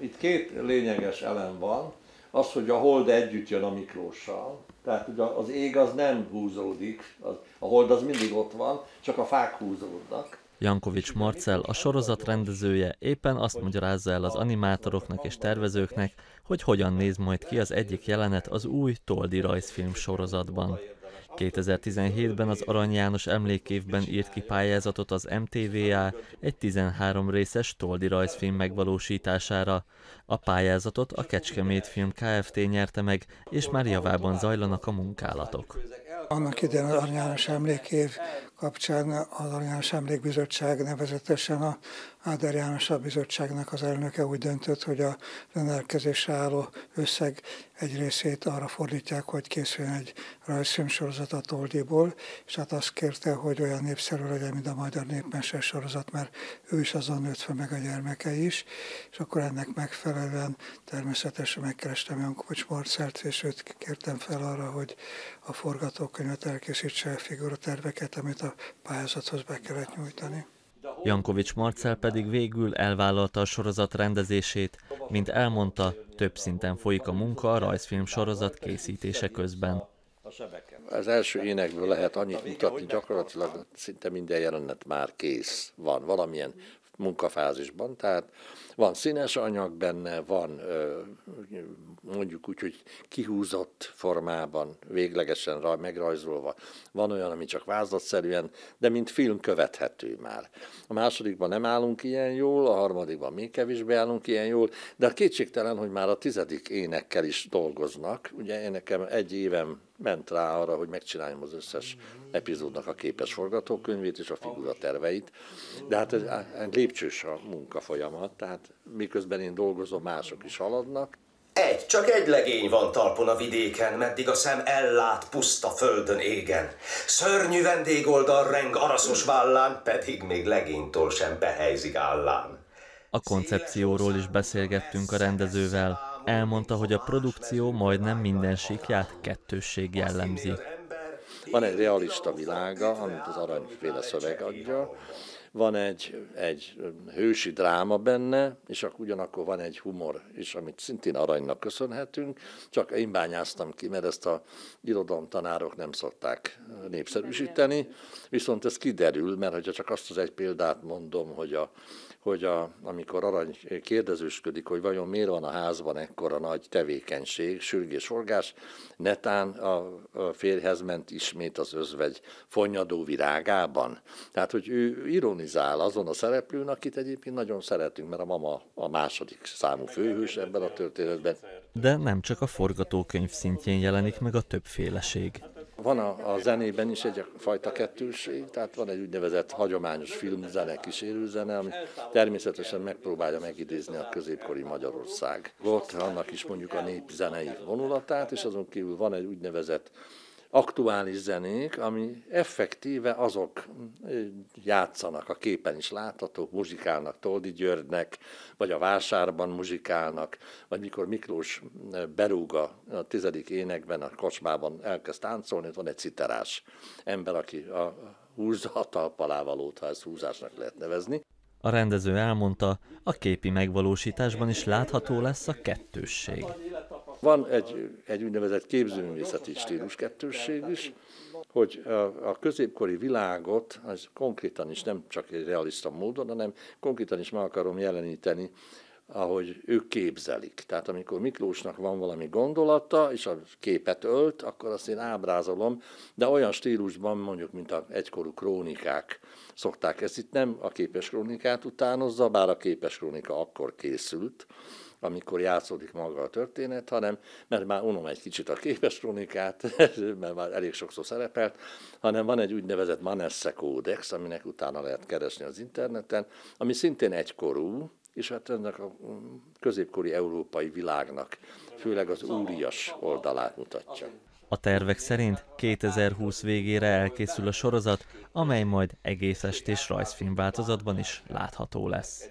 Itt két lényeges elem van. Az, hogy a hold együtt jön a Miklóssal. Tehát ugye az ég az nem húzódik, az, a hold az mindig ott van, csak a fák húzódnak. Jankovics Marcel, a sorozat rendezője éppen azt magyarázza el az animátoroknak és tervezőknek, hogy hogyan néz majd ki az egyik jelenet az új Toldi rajzfilm sorozatban. 2017-ben az Arany János emlékévben írt ki pályázatot az MTVA egy 13 részes Toldi rajzfilm megvalósítására. A pályázatot a Kecskemét Film Kft. nyerte meg, és már javában zajlanak a munkálatok. Annak idején az Arany János emlékév kapcsán az Arany János Emlékbizottság nevezetesen a Áder János a bizottságnak az elnöke úgy döntött, hogy a rendelkezésre álló összeg egy részét arra fordítják, hogy készüljön egy rajzfilmsorozat a Toldiból, és hát azt kérte, hogy olyan népszerű legyen, mint a Magyar Népmester sorozat, mert ő is azon nőtt fel, meg a gyermekei is, és akkor ennek megfelelően természetesen megkerestem Jankovics Marcelt, és őt kértem fel arra, hogy a forgatókönyvet elkészítse figuraterveket, amit a pályázathoz be kellett nyújtani. Jankovics Marcel pedig végül elvállalta a sorozat rendezését, mint elmondta, több szinten folyik a munka a rajzfilm sorozat készítése közben. Az első énekből lehet annyit mutatni, gyakorlatilag szinte minden jelenet már kész van, valamilyen munkafázisban, tehát van színes anyag benne, van mondjuk úgy, hogy kihúzott formában, véglegesen megrajzolva, van olyan, ami csak vázlatszerűen, de mint film követhető már. A másodikban nem állunk ilyen jól, a harmadikban még kevésbé állunk ilyen jól, de a kétségtelen, hogy már a tizedik énekkel is dolgoznak. Ugye én nekem egy évem ment rá arra, hogy megcsináljam az összes epizódnak a képes forgatókönyvét és a figura terveit, de hát ez lépcsős a munka folyamat, tehát miközben én dolgozom, mások is haladnak. Egy, csak egy legény van talpon a vidéken, meddig a szem ellát puszta földön égen. Szörnyű vendégoldal reng araszos vállán, pedig még legénytól sem behelyzik állán. A koncepcióról is beszélgettünk a rendezővel. Elmondta, hogy a produkció majdnem minden síkját kettősség jellemzi. Van egy realista világa, amit az aranyféle szöveg adja, van egy, egy hősi dráma benne, és akkor ugyanakkor van egy humor is, amit szintén aranynak köszönhetünk, csak én bányáztam ki, mert ezt a irodalomtanárok nem szokták népszerűsíteni, viszont ez kiderül, mert hogyha csak azt az egy példát mondom, hogy a hogy a, amikor arany kérdezősködik, hogy vajon miért van a házban ekkora nagy tevékenység, sürgés, forgás, netán a, a férjhez ment ismét az özvegy fonyadó virágában. Tehát, hogy ő ironizál azon a szereplőn, akit egyébként nagyon szeretünk, mert a mama a második számú főhős ebben a történetben. De nem csak a forgatókönyv szintjén jelenik meg a többféleség. Van a, a zenében is egy fajta kettőség, tehát van egy úgynevezett hagyományos filmzene, kísérőzene, ami természetesen megpróbálja megidézni a középkori Magyarország. Ott annak is mondjuk a népzenei vonulatát, és azon kívül van egy úgynevezett aktuális zenék, ami effektíve azok játszanak, a képen is láthatók, muzsikálnak Toldi Györgynek, vagy a vásárban muzsikálnak, vagy mikor Miklós berúg a tizedik énekben, a kocsmában elkezd táncolni, van egy citerás ember, aki a húzza a talpalávalót, ha ezt húzásnak lehet nevezni. A rendező elmondta, a képi megvalósításban is látható lesz a kettősség. Van egy, egy úgynevezett képzőművészeti stílus kettősség is, hogy a, középkori világot, az konkrétan is nem csak egy realista módon, hanem konkrétan is meg akarom jeleníteni, ahogy ők képzelik. Tehát amikor Miklósnak van valami gondolata, és a képet ölt, akkor azt én ábrázolom, de olyan stílusban mondjuk, mint a egykorú krónikák szokták. ezt itt nem a képes krónikát utánozza, bár a képes krónika akkor készült, amikor játszódik maga a történet, hanem, mert már unom egy kicsit a képes kronikát, mert már elég sokszor szerepelt, hanem van egy úgynevezett Manesse kódex, aminek utána lehet keresni az interneten, ami szintén egykorú, és hát ennek a középkori európai világnak, főleg az úrias oldalát mutatja. A tervek szerint 2020 végére elkészül a sorozat, amely majd egész estés rajzfilm változatban is látható lesz.